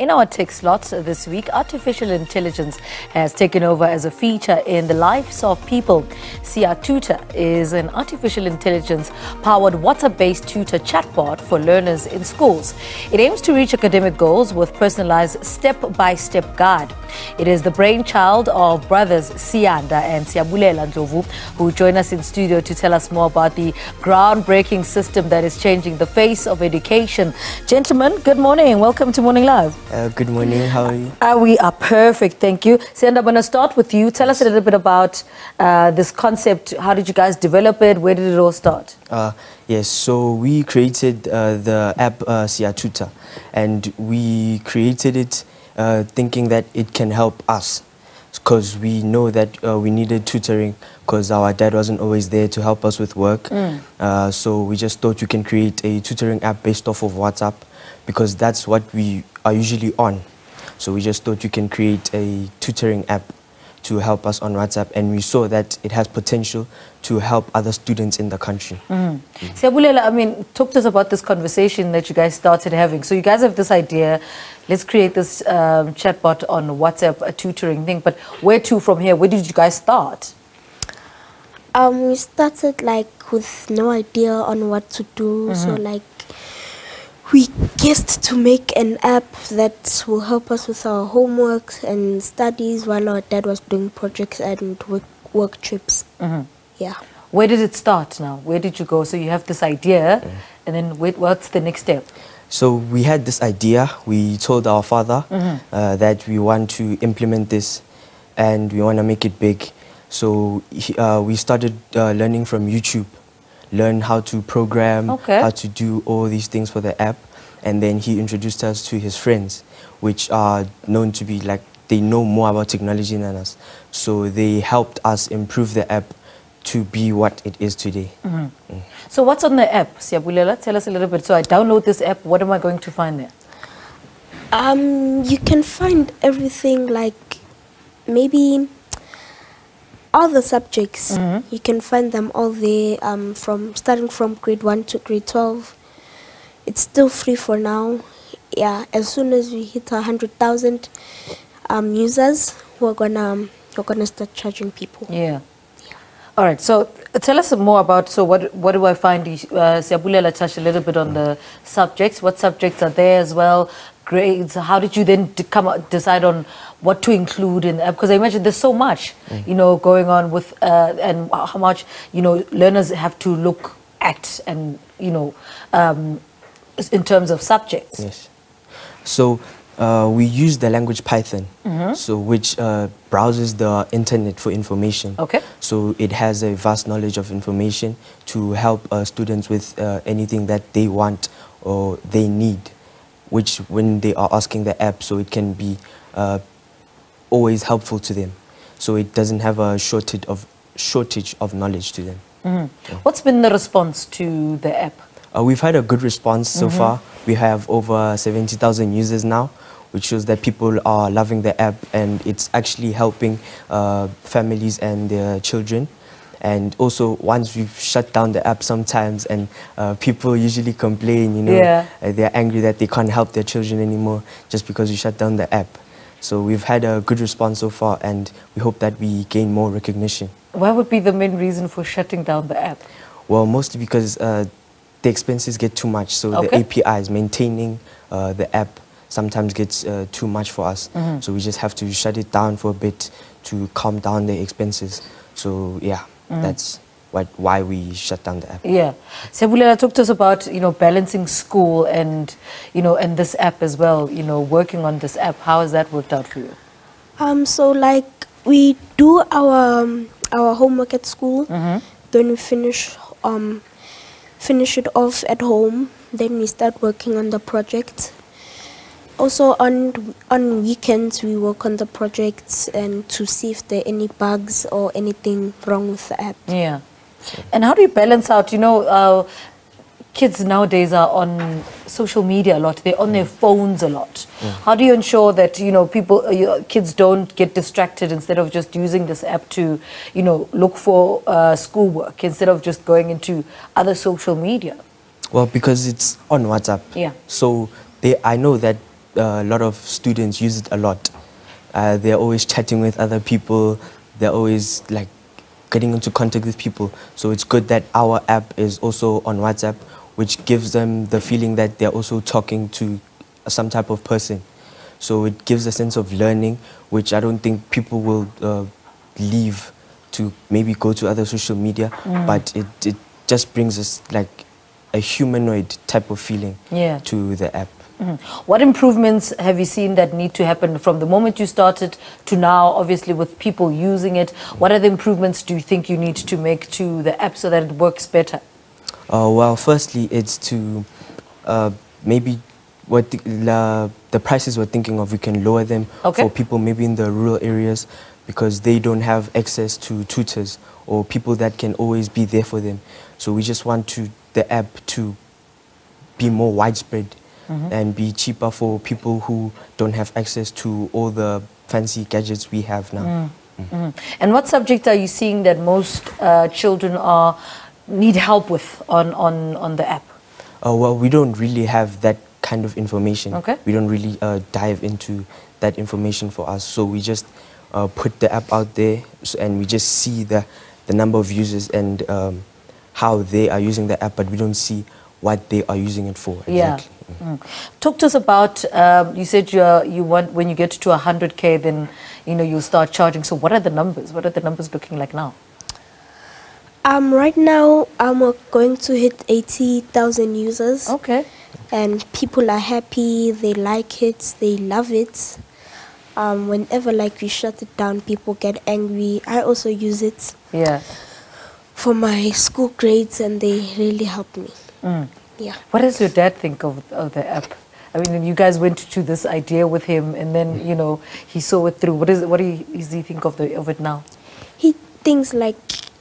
In our tech slots this week, artificial intelligence has taken over as a feature in the lives of people. SiyaTutor is an artificial intelligence powered WhatsApp based tutor chatbot for learners in schools. It aims to reach academic goals with personalized step by step guide. It is the brainchild of brothers Siyanda and Siyabulela Ndlovu who join us in studio to tell us more about the groundbreaking system that is changing the face of education. Gentlemen, good morning. Welcome to Morning Live. Uh, good morning. How are you? Uh, we are perfect, thank you. Siyanda, I'm going to start with you. Tell us a little bit about uh, this concept. How did you guys develop it? Where did it all start? Uh, yes, so we created uh, the app uh, SiyaTutor, and we created it uh, thinking that it can help us because we know that uh, we needed tutoring because our dad wasn't always there to help us with work. Mm. Uh, so we just thought we can create a tutoring app based off of WhatsApp because that's what we are usually on. So we just thought we can create a tutoring app to help us on WhatsApp and we saw that it has potential to help other students in the country. Mm. Siyabulela, I mean, talk to us about this conversation that you guys started having. So you guys have this idea, let's create this um, chatbot on WhatsApp, a tutoring thing. But where to from here? Where did you guys start? Um, we started like with no idea on what to do. So like we guessed to make an app that will help us with our homework and studies while our dad was doing projects and work, work trips. Yeah. Where did it start now? Where did you go? So you have this idea, and then wait, what's the next step? So we had this idea. We told our father uh, that we want to implement this and we want to make it big. So uh, we started uh, learning from YouTube, learn how to program, Okay. how to do all these things for the app. And then he introduced us to his friends, which are known to be like, they know more about technology than us. So they helped us improve the app to be what it is today. So what's on the app, Siyabulela? Tell us a little bit. So I download this app. What am I going to find there? Um, you can find everything like maybe all the subjects. You can find them all there. Um, from starting from grade one to grade twelve. It's still free for now. Yeah, as soon as we hit a hundred thousand um, users, we're gonna we're gonna start charging people. Yeah. All right. So uh, tell us more about. So what what do I find? Uh, Siyabulela touched a little bit on the subjects. What subjects are there as well? Grades. How did you then come out, decide on what to include in the app? Because I imagine there's so much, you know, going on with uh, and how much you know learners have to look at and you know um, in terms of subjects. Yes. So uh, we use the language Python, Mm-hmm. so which uh, browses the internet for information. Okay. So it has a vast knowledge of information to help uh, students with uh, anything that they want or they need, which when they are asking the app, so it can be uh, always helpful to them. So it doesn't have a shortage of shortage of knowledge to them. What's been the response to the app? Uh, we've had a good response so far. We have over 70,000 users now, which shows that people are loving the app and it's actually helping uh, families and their children. And also, once we've shut down the app sometimes, and uh, people usually complain, you know, Yeah. uh, they're angry that they can't help their children anymore just because we shut down the app. So we've had a good response so far, and we hope that we gain more recognition. What would be the main reason for shutting down the app? Well, mostly because uh, the expenses get too much. So Okay. the APIs, maintaining uh, the app, sometimes gets uh, too much for us. Mm-hmm. So we just have to shut it down for a bit to calm down the expenses. So yeah, Mm. that's what, why we shut down the app. Yeah. Siyabulela, talk to us about, you know, balancing school and, you know, and this app as well, you know, working on this app. How has that worked out for you? Um, so like we do our um, our homework at school, then we finish um finish it off at home. Then we start working on the project. Also on on weekends we work on the projects and to see if there are any bugs or anything wrong with the app. Yeah. And how do you balance out, you know, uh, kids nowadays are on social media a lot. They're on their phones a lot. How do you ensure that, you know, people, uh, your kids don't get distracted instead of just using this app to, you know, look for uh, schoolwork instead of just going into other social media? Well, because it's on WhatsApp. Yeah. So they, I know that uh, a lot of students use it a lot. Uh, they're always chatting with other people. They're always like getting into contact with people. So it's good that our app is also on WhatsApp, which gives them the feeling that they're also talking to some type of person. So it gives a sense of learning, which I don't think people will uh, leave to maybe go to other social media, but it, it just brings us like a humanoid type of feeling Yeah. to the app. Mhm. What improvements have you seen that need to happen from the moment you started to now, obviously with people using it? What are the improvements do you think you need to make to the app so that it works better? Uh, well, firstly, it's to uh, maybe what the, la, the prices we're thinking of, we can lower them Okay. for people maybe in the rural areas because they don't have access to tutors or people that can always be there for them. So we just want to the app to be more widespread and be cheaper for people who don't have access to all the fancy gadgets we have now. Mhm. And what subject are you seeing that most uh, children are need help with on, on, on the app? Uh, well, we don't really have that kind of information. Okay. We don't really uh, dive into that information for us. So we just uh, put the app out there and we just see the, the number of users and um, how they are using the app, but we don't see what they are using it for. Yeah. Exactly. Mm. Talk to us about. Um, you said you you want when you get to hundred k, then you know you'll start charging. So what are the numbers? What are the numbers looking like now? Um, right now, I'm uh, going to hit 80,000 users. Okay. and people are happy they like it they love it um, whenever like we shut it down people get angry i also use it Yeah. for my school grades and they really help me Mm. yeah What does your dad think of, of the app? I mean, you guys went to this idea with him, and then you know he saw it through. What is what do you, does he think of the of it now? he thinks like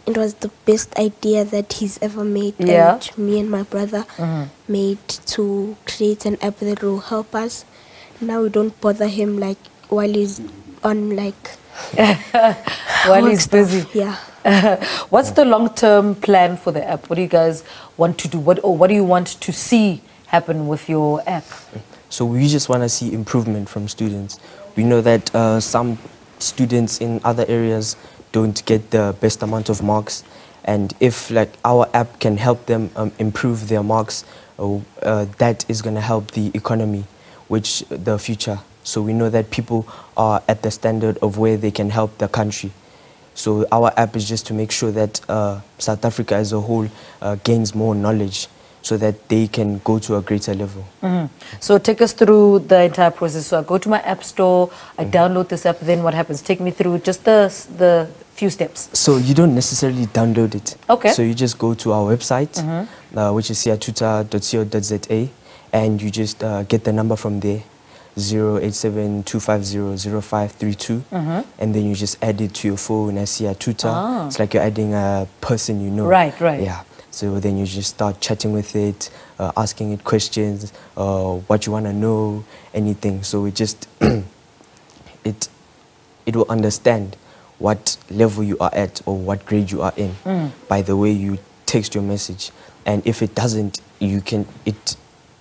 it was the best idea that he's ever made Yeah. and me and my brother made to create an app that will help us now we don't bother him like while he's on like While he's stuff. busy. yeah What's the long term plan for the app? What do you guys want to do? What or what do you want to see happen with your app? So we just want to see improvement from students. We know that uh, some students in other areas don't get the best amount of marks, and if like our app can help them um, improve their marks, uh, uh, that is going to help the economy, which the future. So we know that people are at the standard of where they can help the country. So our app is just to make sure that uh, South Africa as a whole uh, gains more knowledge, so that they can go to a greater level. Mhm. So take us through the entire process. So I go to my app store, I download this app. Then what happens? Take me through just the the few steps. So you don't necessarily download it. Okay. So you just go to our website, uh, which is siyatutor.co.za, and you just uh, get the number from there, 0872500532, and then you just add it to your phone as SiyaTutor. Ah. It's like you're adding a person you know. Right, right. Yeah. So then you just start chatting with it, uh, asking it questions, uh, what you want to know, anything. So it just it it will understand what level you are at or what grade you are in by the way you text your message. And if it doesn't, you can it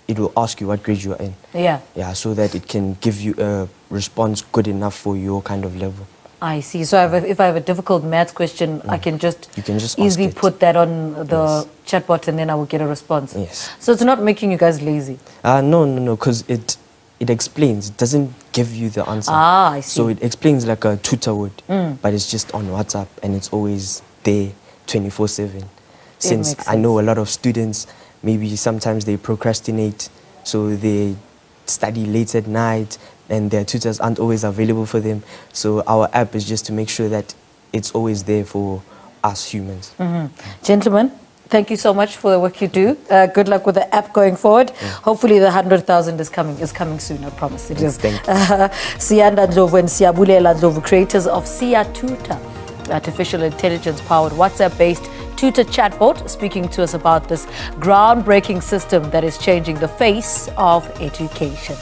it will ask you what grade you are in. Yeah. Yeah, so that it can give you a response good enough for your kind of level. I see. So a, if I have a difficult maths question, I can just, You can just easily put that on the chatbot and then I will get a response. Yes. So it's not making you guys lazy. Uh, no, no, no, because it it explains. It doesn't give you the answer. Ah, I see. So it explains like a tutor would, but it's just on WhatsApp and it's always there, twenty four seven. Since I know a lot of students, maybe sometimes they procrastinate, so they study late at night, and their tutors aren't always available for them. So our app is just to make sure that it's always there for us humans. Mhm. Gentlemen, thank you so much for the work you do. Uh, good luck with the app going forward. Hopefully the 100,000 is coming is coming soon, I promise it is. Thank you. Uh, Siyanda Ndlovu and Siyabulela Ndlovu, creators of Tutor, artificial intelligence powered WhatsApp based tutor chatbot, speaking to us about this groundbreaking system that is changing the face of education.